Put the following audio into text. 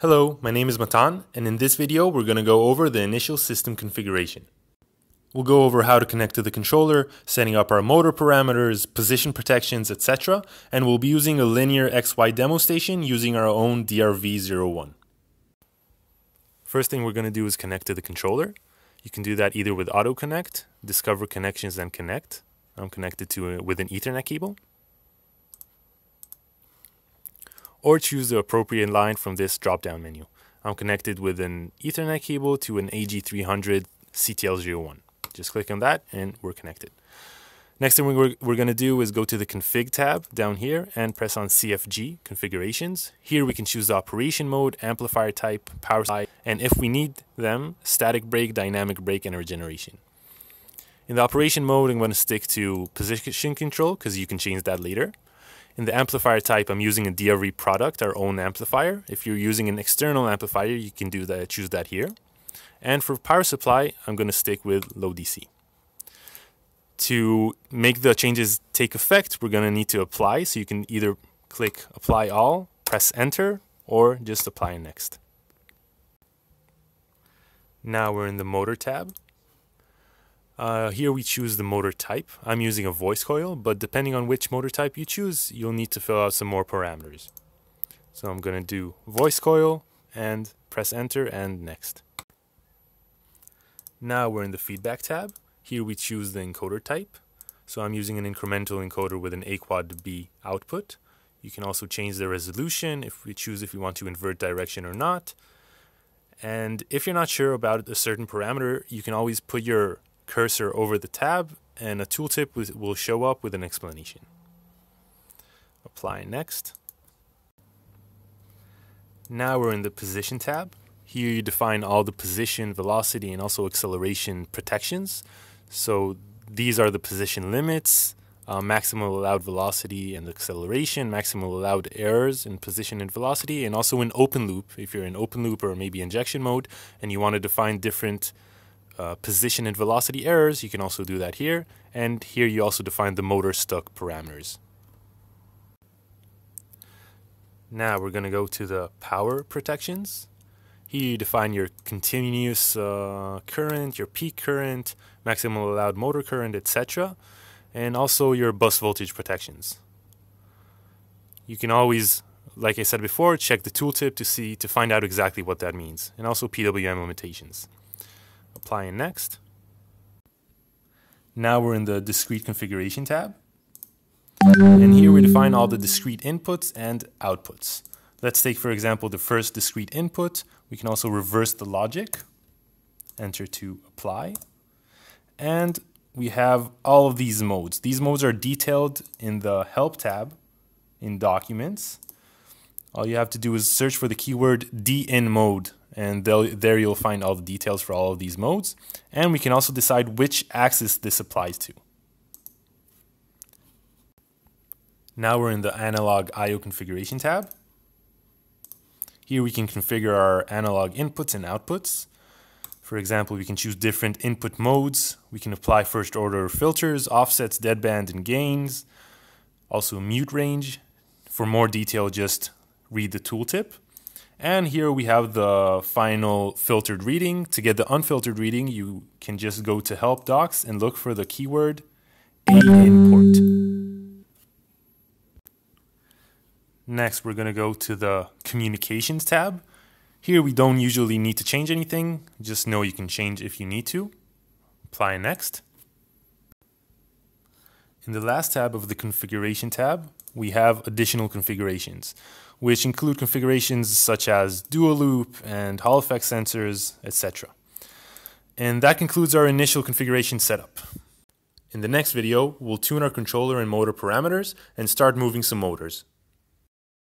Hello, my name is Matan, and in this video we're going to go over the initial system configuration. We'll go over how to connect to the controller, setting up our motor parameters, position protections, etc. And we'll be using a linear XY demo station using our own DRV01. First thing we're going to do is connect to the controller. You can do that either with Auto Connect, Discover Connections and Connect. I'm connected to a, with an Ethernet cable. Or choose the appropriate line from this drop-down menu. I'm connected with an Ethernet cable to an AG300 CTL01. Just click on that and we're connected. Next thing we're, we're going to do is go to the config tab down here and press on CFG configurations. Here we can choose the operation mode, amplifier type, power supply, and if we need them, static brake, dynamic brake, and regeneration. In the operation mode, I'm going to stick to position control because you can change that later. In the amplifier type, I'm using a DRE product, our own amplifier. If you're using an external amplifier, you can do that, choose that here. And for power supply, I'm going to stick with low DC. To make the changes take effect, we're going to need to apply. So you can either click apply all, press enter, or just apply next. Now we're in the motor tab. Uh, here we choose the motor type. I'm using a voice coil, but depending on which motor type you choose, you'll need to fill out some more parameters. So I'm going to do voice coil and press enter and next. Now we're in the feedback tab. Here we choose the encoder type. So I'm using an incremental encoder with an A quad to B output. You can also change the resolution if we choose if you want to invert direction or not. And if you're not sure about a certain parameter, you can always put your cursor over the tab and a tooltip will show up with an explanation. Apply next. Now we're in the position tab. Here you define all the position, velocity, and also acceleration protections. So these are the position limits, uh, maximum allowed velocity and acceleration, maximum allowed errors in position and velocity, and also in open loop, if you're in open loop or maybe injection mode, and you want to define different uh, position and velocity errors, you can also do that here. And here you also define the motor stuck parameters. Now we're going to go to the power protections. Here you define your continuous uh, current, your peak current, maximum allowed motor current, etc. And also your bus voltage protections. You can always, like I said before, check the tooltip to see to find out exactly what that means, and also PWM limitations apply and next. Now we're in the discrete configuration tab. And here we define all the discrete inputs and outputs. Let's take, for example, the first discrete input. We can also reverse the logic, enter to apply. And we have all of these modes. These modes are detailed in the help tab in documents. All you have to do is search for the keyword DIN mode and there you'll find all the details for all of these modes. And we can also decide which axis this applies to. Now we're in the Analog I.O. configuration tab. Here we can configure our analog inputs and outputs. For example, we can choose different input modes. We can apply first order filters, offsets, deadband, and gains. Also mute range. For more detail, just read the tooltip. And here we have the final filtered reading. To get the unfiltered reading, you can just go to help docs and look for the keyword import. Next, we're going to go to the communications tab. Here we don't usually need to change anything. Just know you can change if you need to. Apply next. In the last tab of the configuration tab, we have additional configurations which include configurations such as dual loop and Hall effect sensors, etc. And that concludes our initial configuration setup. In the next video, we'll tune our controller and motor parameters and start moving some motors.